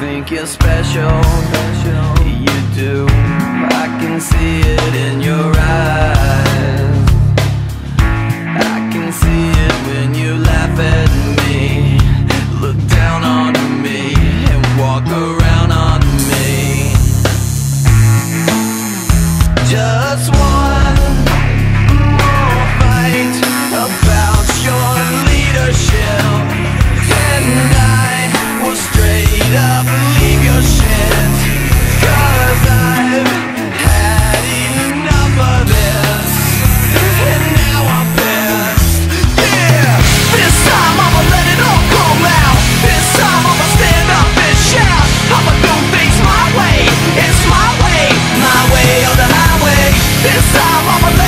think you're special, you my